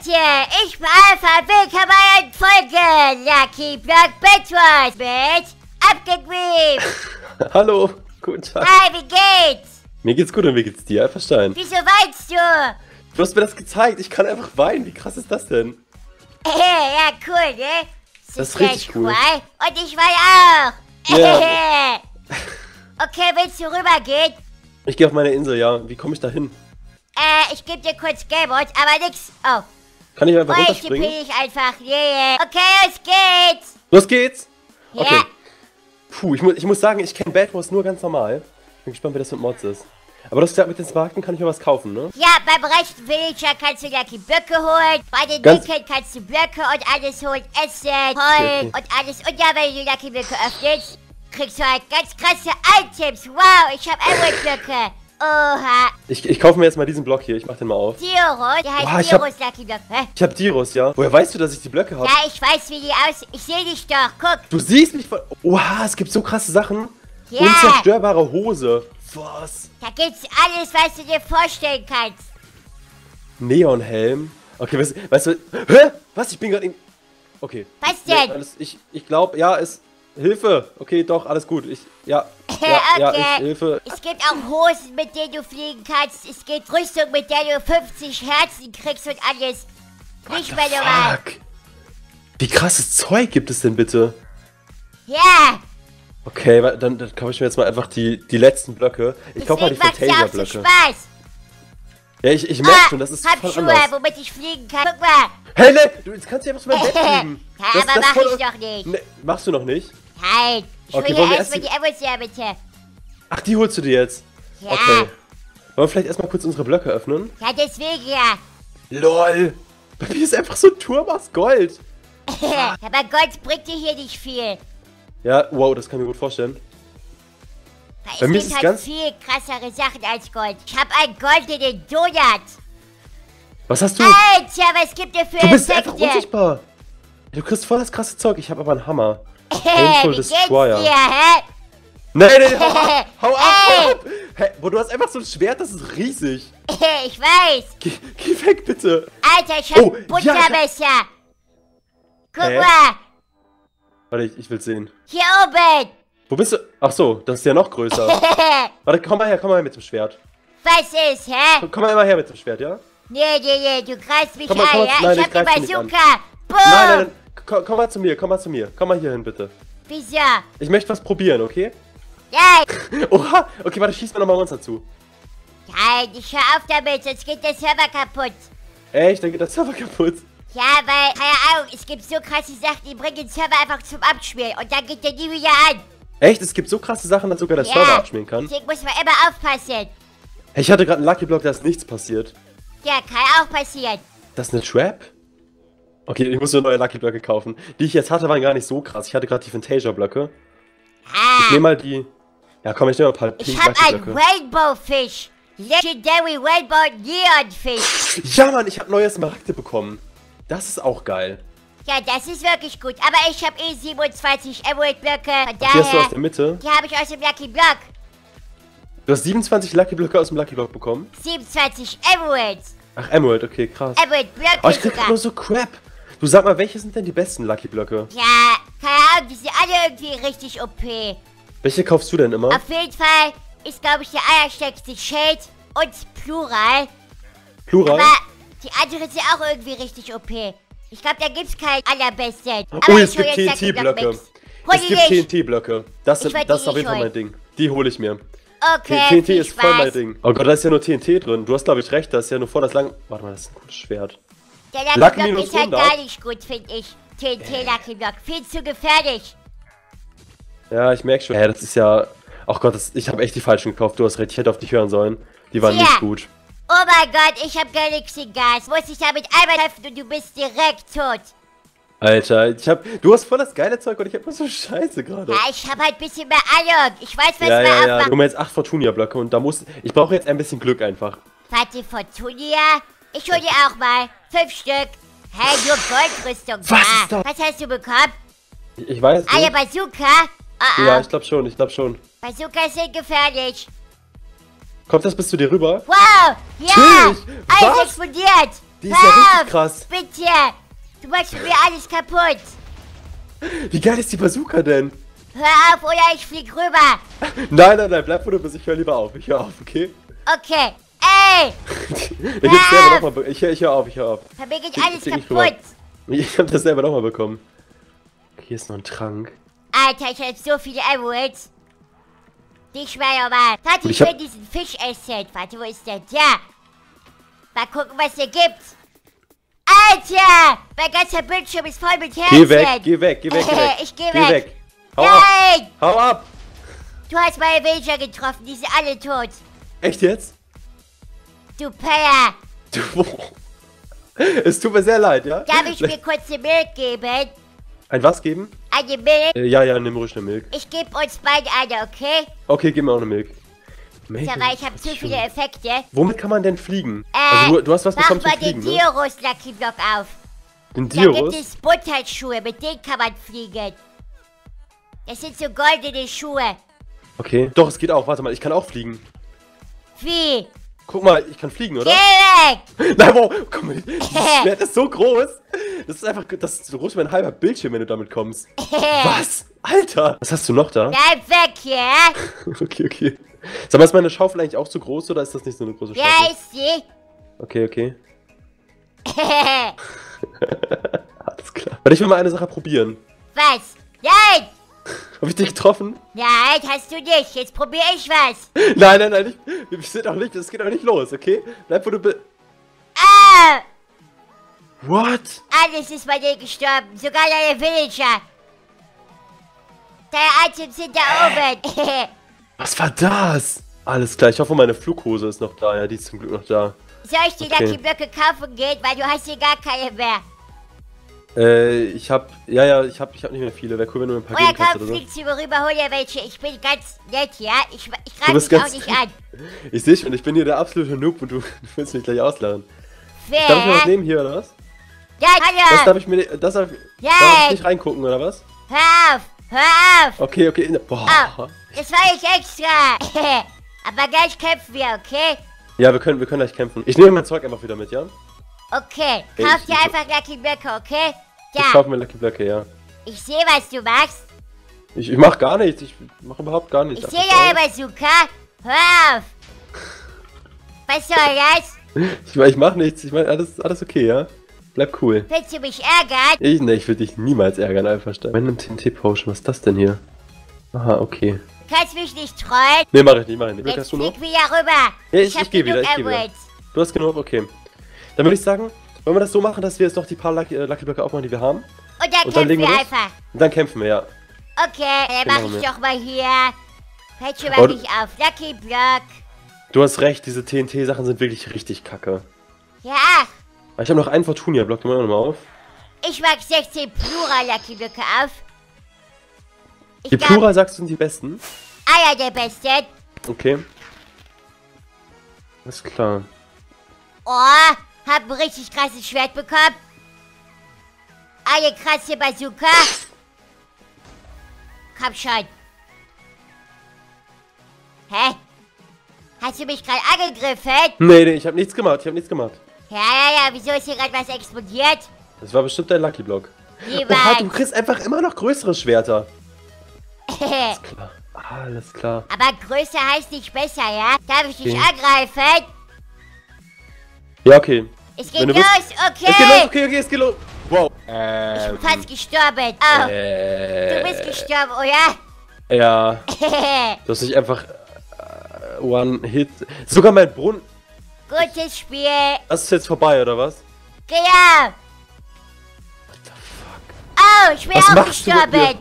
Leute, ich bin Alpha, willkommen bei einer Folge Lucky Block Bedwars mit Abgegriffen. Hallo, guten Tag. Hi, wie geht's? Mir geht's gut und wie geht's dir, Alpha-Stein? Wieso weinst du? Du hast mir das gezeigt, ich kann einfach weinen. Wie krass ist das denn? ja, cool, ne? Das ist richtig cool. Und ich weine auch. Ja. okay, willst du rübergehen? Ich gehe auf meine Insel, ja. Wie komme ich da hin? Äh, ich gebe dir kurz Gameboard, aber nix. Oh. Kann ich einfach Oh, ich runterspringen? tippe ich einfach. Yeah, yeah. Okay, los geht's. Los geht's! Okay. Ja. Puh, ich, mu ich muss sagen, ich kenne Bad Wars nur ganz normal. Bin gespannt, wie das mit Mods ist. Aber du hast gesagt, mit den Smaragden kann ich mir was kaufen, ne? Ja, beim rechten Villager kannst du Lucky Blöcke holen. Bei den Ganz- linken kannst du Blöcke und alles holen. Essen, Okay, Holz okay. und alles. Und ja, wenn du die Lucky Blöcke öffnest, kriegst du halt ganz krasse Items. Wow, ich hab Emerald Blöcke. Oha. Ich, ich kaufe mir jetzt mal diesen Block hier, ich mach den mal auf. Diro, der heißt Boah, ich hab- Diros Lucky Block. Hä? Ich hab Diros, ja? Woher weißt du, dass ich die Blöcke habe? Ja, ich weiß, wie die aussehen. Ich sehe dich doch. Guck. Du siehst mich von... Oha, es gibt so krasse Sachen. Ja. Unzerstörbare Hose. Was? Da gibt's alles, was du dir vorstellen kannst. Neonhelm. Okay, weißt, weißt du... Hä? Was? Ich bin gerade in... Okay. Was Nee, denn? alles, ich ich glaube, ja, es... Hilfe. Okay, doch, alles gut. Ich... Ja. Ja, ja, ich... Hilfe. Es gibt auch Hosen, mit denen du fliegen kannst. Es gibt Rüstung, mit der du 50 Herzen kriegst und alles. Nicht mehr normal. Fuck. Wie krasses Zeug gibt es denn bitte? Ja, Okay, dann, dann kaufe ich mir jetzt mal einfach die, die letzten Blöcke. Ich kaufe mal die Fantasia-Blöcke. Spaß. Ja, ich, ich merke Ah, schon, das ist hab voll Schuhe, anders. womit ich fliegen kann. Guck mal. Hey, ne, du jetzt kannst du einfach zu meinem Bett fliegen. Ja, aber mach ich doch nicht. Ne, machst du noch nicht? Halt. Ich Okay, hol wollen dir wir erstmal die Emmons her, bitte. Ach, die holst du dir jetzt? Ja. Okay. Wollen wir vielleicht erstmal kurz unsere Blöcke öffnen? Ja, deswegen ja. LOL. Bei mir ist einfach so ein Turm aus Gold. aber Gold bringt dir hier nicht viel. Ja, wow, das kann ich mir gut vorstellen. Weil Bei mir ist halt ganz- viel krassere Sachen als Gold. Ich hab einen goldenen Donut. Was hast du? Alter, was gibt dir für Du bist einfach Effekte? unsichtbar. Du kriegst voll das krasse Zeug. Ich habe aber einen Hammer. Wie Painful geht's Destroyer. dir, hä? Nein, nein, hau ab! Hau ab! Ey. Hau ab! Du hast einfach so ein Schwert, das ist riesig. Ich weiß. Geh, geh weg, bitte. Alter, ich hab Oh, ein ja, hab- Buttermesser. Guck Hä? mal. Warte, ich, ich will sehen. Hier oben. Wo bist du? Ach so, das ist ja noch größer. Warte, komm mal her, komm mal her mit dem Schwert. Was ist, hä? Komm mal immer her mit dem Schwert, ja? Nee, nee, nee, du greifst mich Komm mal, an, komm mal, ja? nein, ich ich hab die. Bazooka. Boom. Nein, nein, nein. Komm, komm mal zu mir, komm mal zu mir. Komm mal hier hin, bitte. Wieso? Ich möchte was probieren, okay? Ja, Oha! Okay, warte, schieß mir nochmal Monster zu. nein, ich hör auf damit, sonst geht der Server kaputt. Echt, dann geht das Server kaputt. Ja, weil, keine Ahnung, es gibt so krasse Sachen, die bringen den Server einfach zum Abspielen und dann geht der nie wieder an. Echt? Es gibt so krasse Sachen, dass sogar der Server abschmieren kann. deswegen muss man immer aufpassen. Ich hatte gerade einen Lucky Block, da ist nichts passiert. Ja, kann auch passieren. Das ist eine Trap? Okay, ich muss nur neue Lucky Blöcke kaufen. Die ich jetzt hatte, waren gar nicht so krass. Ich hatte gerade die Fantasia Blöcke. Ich Ah, nehme mal die. Ja, komm, ich nehme mal ein paar ich Pink hab Lucky einen. Rainbow Fish. Legendary Rainbow Neon Fish. Ja, Mann, ich habe neue Smaragde bekommen. Das ist auch geil. Ja, das ist wirklich gut. Aber ich habe eh 27 Emerald Blöcke. Von Die hast du aus der Mitte. die habe ich aus dem Lucky Block. Du hast 27 Lucky Blöcke aus dem Lucky Block bekommen. 27 Emeralds. Ach, Emerald, okay, krass. Emerald Blöcke Oh, ich krieg sogar. nur so Crap. Du sag mal, welche sind denn die besten Lucky Blöcke? Ja, keine Ahnung, die sind alle irgendwie richtig OP. Welche kaufst du denn immer? Auf jeden Fall ist, glaube ich, der allerstärkste Shade und Plural. Plural? Aber die anderen sind auch irgendwie richtig OP. Ich glaube, da gibt's keinen allerbesten. Oh, Aber es gibt TNT-Blöcke. Es die gibt. TNT-Blöcke. Das, das ist auf jeden Fall mein. Ding. Die hole ich mir. Okay, TNT viel ist voll mein. Ding. Oh Gott, da ist ja nur TNT drin. Du hast, glaube ich, recht. Da ist ja nur vor das lang... Warte mal, das ist ein gutes Schwert. Der Lucky Block ist halt 100. gar nicht gut, finde ich. TNT Lucky Block. Viel zu gefährlich. Ja, ich merke schon. Ja, das ist ja... Ach Gott, das, ich habe echt die falschen gekauft. Du hast recht, ich hätte auf dich hören sollen. Die waren Tja. nicht gut. Oh mein Gott, ich hab Galaxy Gas. Muss ich damit einmal treffen und du bist direkt tot. Alter, ich hab... Du hast voll das geile Zeug und ich hab nur so Scheiße gerade. Ja, ich hab halt ein bisschen mehr Ahnung. Ich weiß, was Ja, man ja, ja. aufmacht. Du meinst 8 Fortunia-Blöcke und da muss... Ich brauche jetzt ein bisschen Glück einfach. Warte, Fortunia? Ich hol dir auch mal. Fünf Stück. Hey, nur Goldrüstung. Was da. ist das? Was hast du bekommen? Ich, ich weiß Eine nicht. Bazooka? Ah, ah. Ja, ich glaube schon, ich glaube schon. Bazookas sind gefährlich. Kommt das bis zu dir rüber? Wow! Ja! Tschüss. Alles Was? explodiert! Die ist ja Hör richtig krass. Bitte! Du machst mir alles kaputt! Wie geil ist die Bazooka denn? Hör auf oder ich flieg rüber! Nein, nein, nein, bleib wo du bist. Ich höre lieber auf. Ich höre auf, okay? Okay. Ey! Ich, hab's selber be- ich, hör- ich höre auf, ich höre auf. Geht Flieg- alles nicht kaputt! Ich habe das selber nochmal bekommen. Hier ist noch ein Trank. Alter, ich hab so viele Emeralds. Nicht mehr. Warte, Und ich will diesen Fisch essen. Warte, wo ist der? Da. Mal gucken, was der gibt. Alter! Mein ganzer Bildschirm ist voll mit Herzen. Geh weg, geh weg, geh weg, geh weg. Ich geh Geh weg. weg. Hau ab, Nein! hau ab. Du hast meine Villager getroffen. Die sind alle tot. Echt jetzt? Du Penner. Du, es tut mir sehr leid, ja? Darf ich mir kurz eine Milch geben? Ein was geben? Eine Milch? Äh, ja, ja, nimm ruhig eine Milk. Ich gebe uns beide eine, okay? Okay, gib mir auch eine Milk. Milk Ja, weil ich habe zu viele Effekte. Womit kann man denn fliegen? Äh, also du, du hast was mach bekommen zum mal den Fliegen, ne? Lucky Block auf. Den Da gibt Dirus? es Butterschuhe, mit denen kann man fliegen. Das sind so goldene Schuhe. Okay. Doch, es geht auch. Warte mal, ich kann auch fliegen. Wie? Guck mal, ich kann fliegen, Geh oder? weg! Nein, wow, guck mal, dieses Schwert ist so groß. Das ist einfach, das ist so groß wie ein halber Bildschirm, wenn du damit kommst. Was? Alter! Was hast du noch da? Bleib weg hier! Okay, okay. Sag mal, ist meine Schaufel eigentlich auch zu groß oder ist das nicht so eine große Schaufel? ist sie? Okay, okay. Alles klar. Warte, ich will mal eine Sache probieren. was? Nein! Hab ich dich getroffen? Nein, hast du nicht. Jetzt probiere ich was. Nein, nein, nein, ich, wir sind auch nicht, das geht auch nicht los, okay? Bleib, wo du bist. Ah! What? Alles ist bei dir gestorben. Sogar deine Villager. Deine Items sind da oben. Was war das? Alles klar, ich hoffe, meine Flughose ist noch da. Ja, die ist zum Glück noch da. Soll ich dir Okay. Lucky Blöcke kaufen gehen? Weil du hast hier gar keine mehr. Äh, ich hab, ja, ja, ich hab, ich hab nicht mehr viele. Wäre cool, wenn du mir ein paar Oder geben kannst komm, oder so. mir rüber, hol dir welche. Ich bin ganz nett, ja? Ich, ich Du greife dich auch nicht an. Ich sehe schon, ich bin hier der absolute Noob und du, du willst mich gleich auslachen. Wer? Darf ich mir was nehmen hier, oder was? Ja, Das hallo! darf ich mir, das darf, Ja. darf ich nicht reingucken, oder was? Hör auf! Hör auf! Okay, okay, boah. Oh, das war ich extra. Aber gleich kämpfen wir, okay? Ja, wir können, wir können gleich kämpfen. Ich nehme mein Zeug einfach wieder mit, ja? Okay, kauf ich- dir ich- einfach Lucky Blöcke, okay? Ich Ja, kaufe mir Lucky Blöcke, ja. ich sehe, was du machst. Ich, ich mach gar nichts, ich mach überhaupt gar nichts. Ich sehe deine Bazooka. Hör auf! Was soll das? Ich, ich mach nichts, ich meine, alles, alles okay, ja? Bleib cool. Willst du mich ärgern? Ich, ne, ich will dich niemals ärgern, Alpha-Stein. Random TNT-Potion, was ist das denn hier? Aha, okay. Du kannst mich nicht trollen. Ne, mach ich nicht, mach ich nicht. Jetzt flieg wieder rüber. Ja, ich- hab ich geh wieder, ich geh wieder. Du hast genug, okay. Dann würde ich sagen, wollen wir das so machen, dass wir jetzt noch die paar Lucky, äh, Lucky Blöcke aufmachen, die wir haben? Und dann Und kämpfen wir wir los? einfach. Und dann kämpfen wir, ja. Okay, dann Genau, mach ich ja. doch mal hier. Oh, mach ich auf? Lucky Block. Du hast recht, diese TNT-Sachen sind wirklich richtig kacke. Ja, ich habe noch einen Fortunia-Block, den machen wir nochmal auf. ich mag 16 Plural Lucky Blöcke auf. Ich Die glaub, Plural sagst du sind die besten? Einer der besten. Okay. Alles klar. Oh, hab ein richtig krasses Schwert bekommen. Eine krasse Bazooka. Komm schon. Hä? Hast du mich gerade angegriffen? Nee, nee, ich habe nichts gemacht, ich habe nichts gemacht. Ja, ja, ja, wieso ist hier gerade was explodiert? Das war bestimmt dein Lucky Block. Oha, du Niemand. kriegst einfach immer noch größere Schwerter. Klar. Alles klar. Aber größer heißt nicht besser, ja? Darf ich dich Okay. angreifen? Ja, okay. Es geht los, willst- okay. Es geht los, okay, okay, es geht los. Wow. Ich Ähm, bin fast gestorben. Oh, äh, du bist gestorben, oder? Ja, du hast dich einfach äh, One-Hit. Sogar mein Brunnen. Gutes Spiel. Das ist jetzt vorbei, oder was? Genau. What the fuck? Oh, ich bin Was auch gestorben.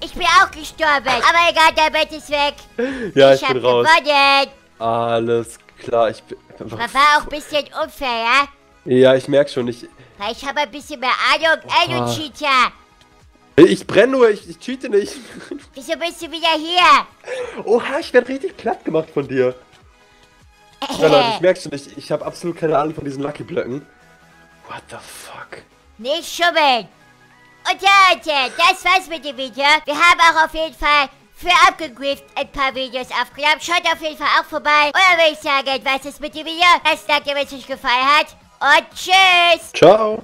Ich bin auch gestorben. Aber egal, der Bett ist weg. Ja, ich, hab bin raus. gewonnen. Alles klar, ich bin Das einfach. war auch ein bisschen unfair, ja? Ja, ich merk schon, ich. Ich habe ein bisschen mehr Ahnung. Ey, du. Cheater. Ich brenne nur, ich, ich cheate nicht. Wieso bist du wieder hier? Oha, ich werde richtig platt gemacht von dir. Leute, ich merk schon, ich, ich habe absolut keine Ahnung von diesen Lucky Blöcken. What the fuck? Nicht schummeln. Und ja, Leute, das war's mit dem Video. Wir haben auch auf jeden Fall für Abgegrift ein paar Videos aufgenommen. Schaut auf jeden Fall auch vorbei. Und dann würde ich sagen, was ist mit dem Video? Lasst ein Like, wenn es euch gefallen hat. Oh, cheers! Ciao!